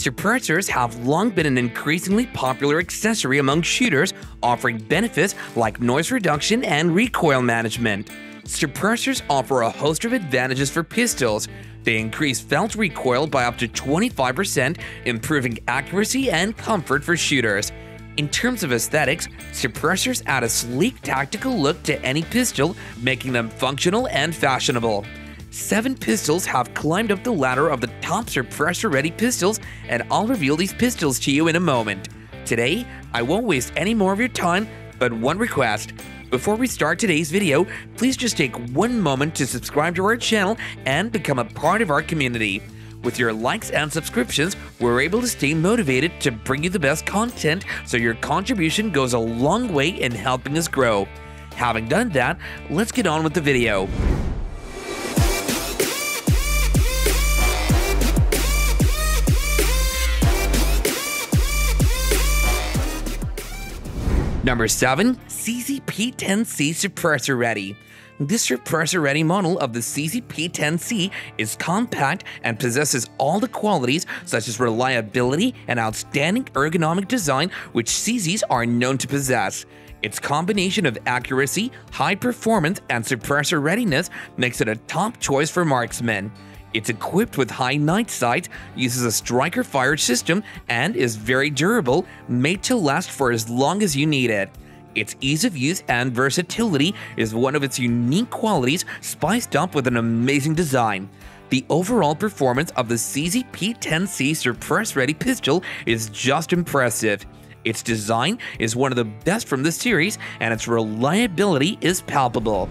Suppressors have long been an increasingly popular accessory among shooters, offering benefits like noise reduction and recoil management. Suppressors offer a host of advantages for pistols. They increase felt recoil by up to 25%, improving accuracy and comfort for shooters. In terms of aesthetics, suppressors add a sleek tactical look to any pistol, making them functional and fashionable. Seven pistols have climbed up the ladder of the top suppressor ready pistols, and I'll reveal these pistols to you in a moment. Today, I won't waste any more of your time, but one request. Before we start today's video, please just take one moment to subscribe to our channel and become a part of our community. With your likes and subscriptions, we're able to stay motivated to bring you the best content so your contribution goes a long way in helping us grow. Having done that, let's get on with the video. Number 7. CZP-10C Suppressor Ready this suppressor ready model of the CZP-10C is compact and possesses all the qualities such as reliability and outstanding ergonomic design which CZs are known to possess. Its combination of accuracy, high performance, and suppressor readiness makes it a top choice for marksmen. It's equipped with high night sight, uses a striker fire system, and is very durable, made to last for as long as you need it. Its ease of use and versatility is one of its unique qualities, spiced up with an amazing design. The overall performance of the CZP-10C Suppress Ready pistol is just impressive. Its design is one of the best from the series, and its reliability is palpable.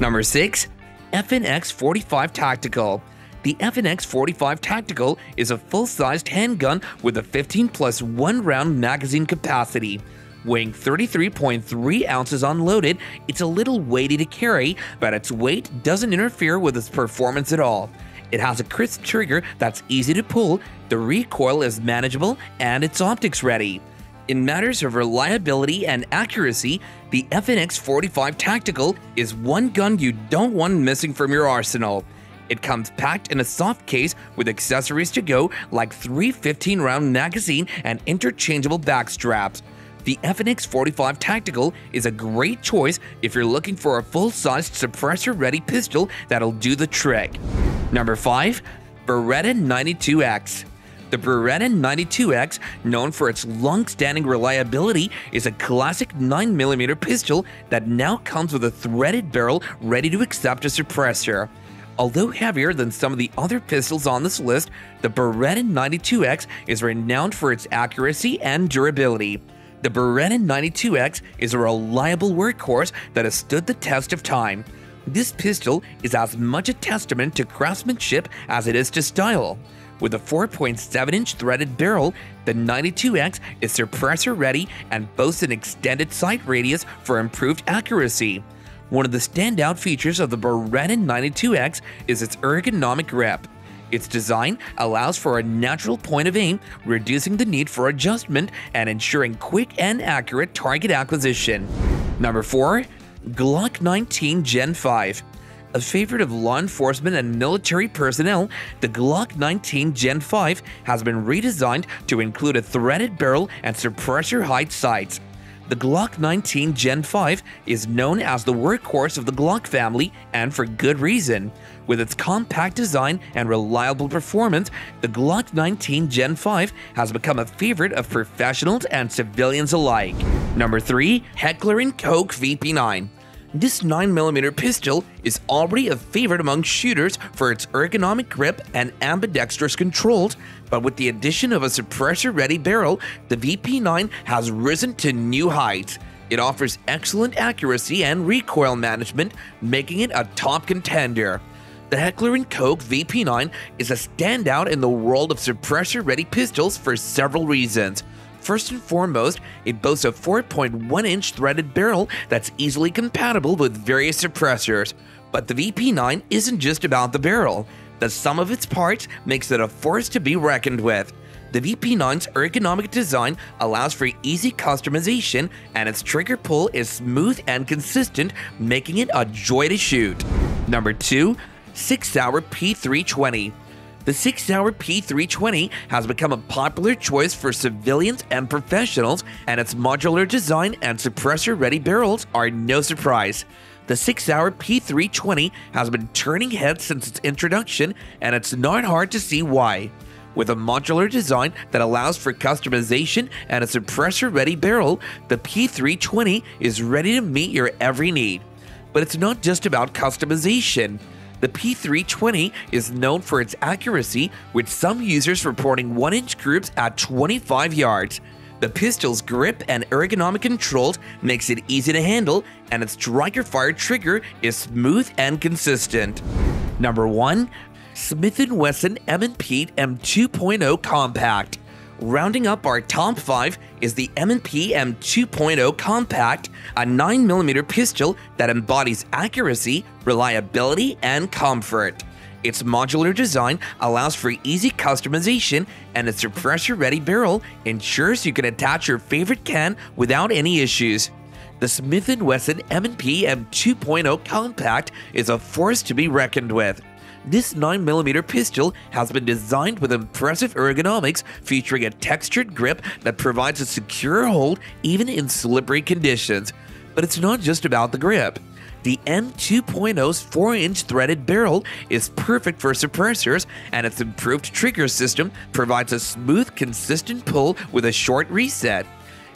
Number 6. FNX 45 Tactical the FNX 45 Tactical is a full-sized handgun with a 15 plus 1 round magazine capacity. Weighing 33.3 ounces unloaded, it's a little weighty to carry, but its weight doesn't interfere with its performance at all. It has a crisp trigger that's easy to pull, the recoil is manageable, and its optics ready. In matters of reliability and accuracy, the FNX 45 Tactical is one gun you don't want missing from your arsenal. It comes packed in a soft case with accessories to go like three 15 round magazine and interchangeable back straps. The FNX 45 Tactical is a great choice if you're looking for a full-sized suppressor-ready pistol that'll do the trick. Number 5. Beretta 92X the Beretta 92X, known for its long-standing reliability, is a classic 9mm pistol that now comes with a threaded barrel ready to accept a suppressor. Although heavier than some of the other pistols on this list, the Beretta 92X is renowned for its accuracy and durability. The Beretta 92X is a reliable workhorse that has stood the test of time. This pistol is as much a testament to craftsmanship as it is to style. With a 4.7 inch threaded barrel, the 92X is suppressor ready and boasts an extended sight radius for improved accuracy. One of the standout features of the Beretta 92X is its ergonomic grip. Its design allows for a natural point of aim, reducing the need for adjustment and ensuring quick and accurate target acquisition. Number 4. Glock 19 Gen 5 a favorite of law enforcement and military personnel, the Glock 19 Gen 5 has been redesigned to include a threaded barrel and suppressor height sights. The Glock 19 Gen 5 is known as the workhorse of the Glock family and for good reason. With its compact design and reliable performance, the Glock 19 Gen 5 has become a favorite of professionals and civilians alike. Number 3. Heckler & Koch VP9 this 9mm pistol is already a favorite among shooters for its ergonomic grip and ambidextrous controls, but with the addition of a suppressor-ready barrel, the VP9 has risen to new heights. It offers excellent accuracy and recoil management, making it a top contender. The Heckler & Koch VP9 is a standout in the world of suppressor-ready pistols for several reasons. First and foremost, it boasts a 4.1 inch threaded barrel that's easily compatible with various suppressors. But the VP9 isn't just about the barrel. The sum of its parts makes it a force to be reckoned with. The VP9's ergonomic design allows for easy customization, and its trigger pull is smooth and consistent, making it a joy to shoot. Number 2. Sig Sauer P320 The Sig Sauer P320 has become a popular choice for civilians and professionals, and its modular design and suppressor ready barrels are no surprise. The Sig Sauer P320 has been turning heads since its introduction, and it's not hard to see why. With a modular design that allows for customization and a suppressor ready barrel, the P320 is ready to meet your every need. But it's not just about customization. The P320 is known for its accuracy, with some users reporting 1 inch groups at 25 yards. The pistol's grip and ergonomic controls makes it easy to handle, and its striker fire trigger is smooth and consistent. Number 1. Smith & Wesson M&P M2.0 Compact. Rounding up our top 5 is the M&P M2.0 Compact, a 9mm pistol that embodies accuracy, reliability, and comfort. Its modular design allows for easy customization, and its suppressor-ready barrel ensures you can attach your favorite can without any issues. The Smith & Wesson M&P M2.0 Compact is a force to be reckoned with. This 9mm pistol has been designed with impressive ergonomics featuring a textured grip that provides a secure hold even in slippery conditions. But it's not just about the grip. The M2.0's 4-inch threaded barrel is perfect for suppressors, and its improved trigger system provides a smooth, consistent pull with a short reset.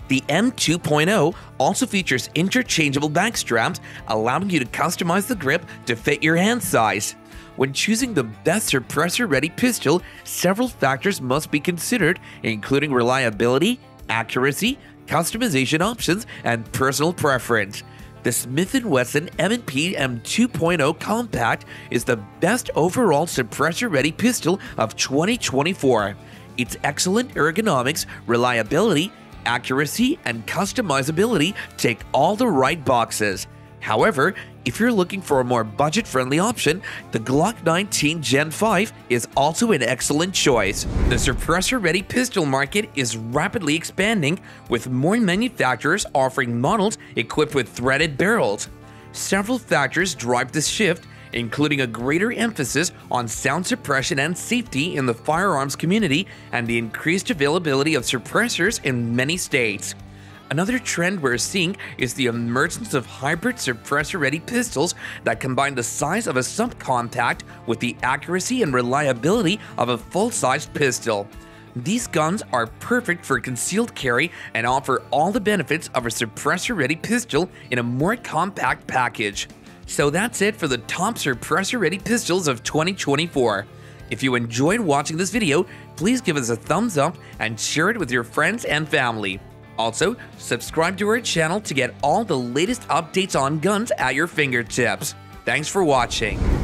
The M2.0 also features interchangeable back straps, allowing you to customize the grip to fit your hand size. When choosing the best suppressor ready pistol, several factors must be considered, including reliability, accuracy, customization options, and personal preference. The Smith & Wesson M&P M2.0 Compact is the best overall suppressor-ready pistol of 2024. Its excellent ergonomics, reliability, accuracy, and customizability take all the right boxes. However, if you're looking for a more budget friendly option, the Glock 19 Gen 5 is also an excellent choice. The suppressor ready pistol market is rapidly expanding, with more manufacturers offering models equipped with threaded barrels. Several factors drive this shift, including a greater emphasis on sound suppression and safety in the firearms community and the increased availability of suppressors in many states. Another trend we're seeing is the emergence of hybrid suppressor-ready pistols that combine the size of a subcompact with the accuracy and reliability of a full-sized pistol. These guns are perfect for concealed carry and offer all the benefits of a suppressor-ready pistol in a more compact package. So that's it for the top suppressor-ready pistols of 2024. If you enjoyed watching this video, please give us a thumbs up and share it with your friends and family. Also, subscribe to our channel to get all the latest updates on guns at your fingertips. Thanks for watching.